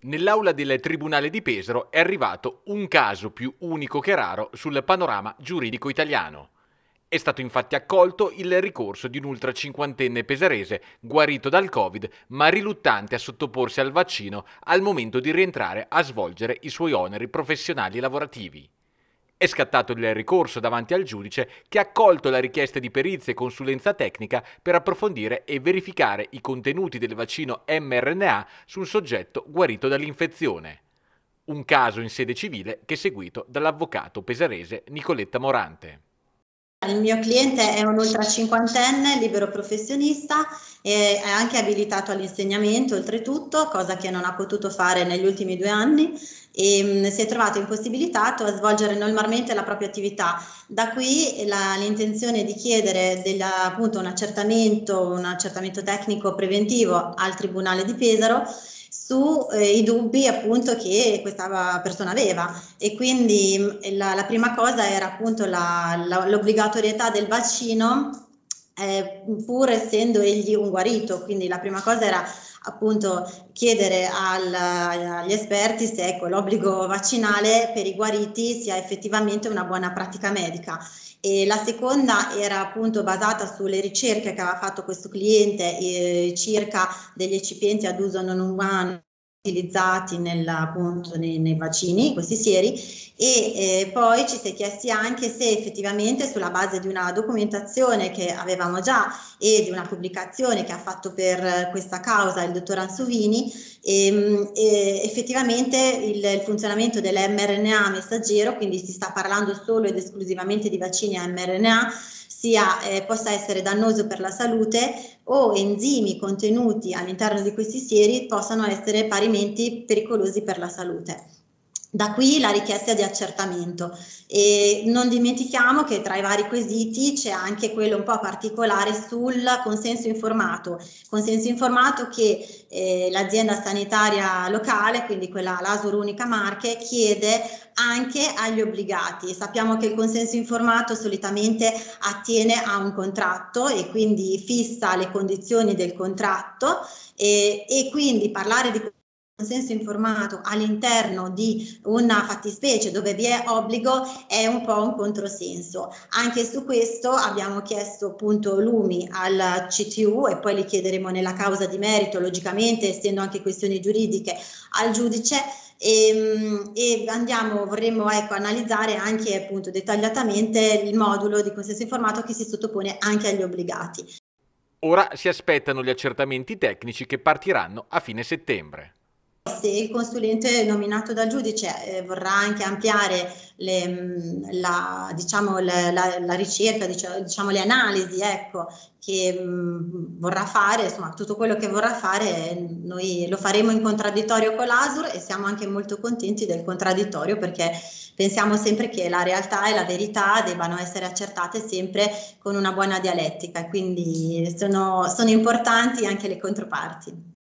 Nell'aula del Tribunale di Pesaro è arrivato un caso più unico che raro sul panorama giuridico italiano. È stato infatti accolto il ricorso di un ultracinquantenne pesarese guarito dal Covid ma riluttante a sottoporsi al vaccino al momento di rientrare a svolgere i suoi oneri professionali e lavorativi. È scattato il ricorso davanti al giudice che ha accolto la richiesta di perizia e consulenza tecnica per approfondire e verificare i contenuti del vaccino mRNA su un soggetto guarito dall'infezione. Un caso in sede civile che è seguito dall'avvocato pesarese Nicoletta Morante. Il mio cliente è un ultra cinquantenne, libero professionista e è anche abilitato all'insegnamento oltretutto, cosa che non ha potuto fare negli ultimi due anni e mh, mm, si è trovato impossibilitato a svolgere normalmente la propria attività. Da qui la, l'intenzione di chiedere della, appunto un accertamento, un accertamento tecnico preventivo al Tribunale di Pesaro sui eh, dubbi appunto che questa persona aveva. E quindi mm, la, la prima cosa era appunto la, la, l'obbligatorietà del vaccino eh, pur essendo egli un guarito, quindi la prima cosa era appunto chiedere al, agli esperti se ecco, l'obbligo vaccinale per i guariti sia effettivamente una buona pratica medica. E la seconda era appunto basata sulle ricerche che aveva fatto questo cliente eh, circa degli eccipienti ad uso non umano utilizzati nel, appunto, nei, nei, vaccini, questi sieri, e eh, poi ci si è chiesti anche se effettivamente sulla base di una documentazione che avevamo già e di una pubblicazione che ha fatto per questa causa il dottor Ansovini, ehm, eh, effettivamente il, il funzionamento dell'mRNA messaggero, quindi si sta parlando solo ed esclusivamente di vaccini a mRNA, sia, eh, possa essere dannoso per la salute o enzimi contenuti all'interno di questi sieri possano essere parimenti pericolosi per la salute. Da qui la richiesta di accertamento e non dimentichiamo che tra i vari quesiti c'è anche quello un po' particolare sul consenso informato, consenso informato che eh, l'azienda sanitaria locale, quindi quella l'Asur Unica Marche, chiede anche agli obbligati. Sappiamo che il consenso informato solitamente attiene a un contratto e quindi fissa le condizioni del contratto e, e quindi parlare di consenso informato all'interno di una fattispecie dove vi è obbligo è un po' un controsenso. Anche su questo abbiamo chiesto appunto lumi al CTU e poi li chiederemo nella causa di merito, logicamente essendo anche questioni giuridiche, al giudice e, ehm, e andiamo, vorremmo ecco, analizzare anche appunto dettagliatamente il modulo di consenso informato che si sottopone anche agli obbligati. Ora si aspettano gli accertamenti tecnici che partiranno a fine settembre se il consulente nominato dal giudice eh, vorrà anche ampliare le, mm, la, diciamo, le, la, la, ricerca, diciamo, le analisi ecco, che mh, mm, vorrà fare, insomma tutto quello che vorrà fare noi lo faremo in contraddittorio con l'ASUR e siamo anche molto contenti del contraddittorio perché pensiamo sempre che la realtà e la verità debbano essere accertate sempre con una buona dialettica quindi sono, sono importanti anche le controparti.